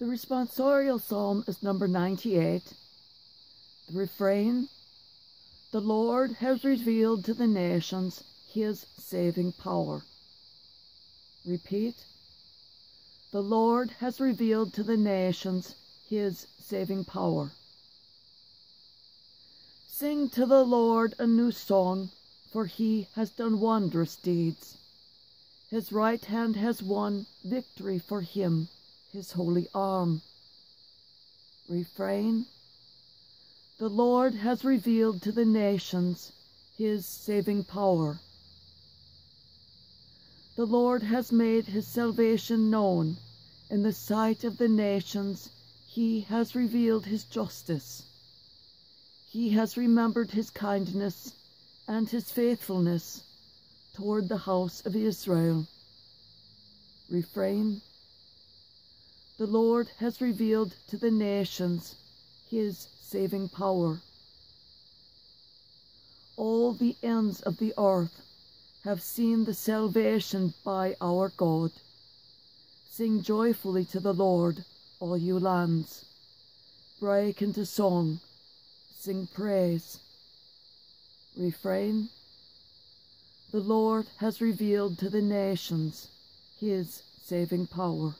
The responsorial psalm is number 98. The refrain The Lord has revealed to the nations his saving power. Repeat The Lord has revealed to the nations his saving power. Sing to the Lord a new song, for he has done wondrous deeds. His right hand has won victory for him, his holy arm. Refrain The Lord has revealed to the nations his saving power. The Lord has made his salvation known. In the sight of the nations, he has revealed his justice. He has remembered his kindness and his faithfulness toward the house of Israel. Refrain The Lord has revealed to the nations his saving power. All the ends of the earth have seen the salvation by our God. Sing joyfully to the Lord, all you lands. Break into song, sing praise. Refrain The Lord has revealed to the nations his saving power.